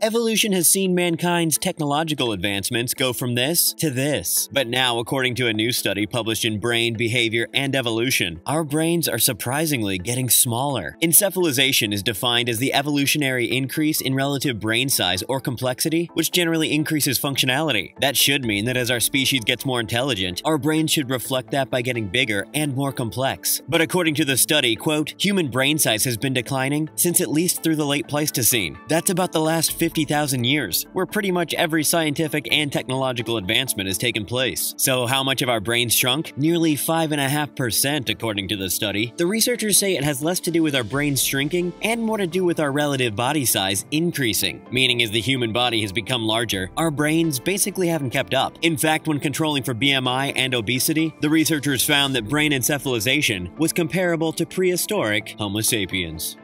Evolution has seen mankind's technological advancements go from this to this. But now, according to a new study published in Brain, Behavior, and Evolution, our brains are surprisingly getting smaller. Encephalization is defined as the evolutionary increase in relative brain size or complexity, which generally increases functionality. That should mean that as our species gets more intelligent, our brains should reflect that by getting bigger and more complex. But according to the study, quote, human brain size has been declining since at least through the late Pleistocene. That's about the last 50,000 years, where pretty much every scientific and technological advancement has taken place. So how much of our brains shrunk? Nearly 5.5% according to the study. The researchers say it has less to do with our brains shrinking and more to do with our relative body size increasing, meaning as the human body has become larger, our brains basically haven't kept up. In fact, when controlling for BMI and obesity, the researchers found that brain encephalization was comparable to prehistoric Homo sapiens.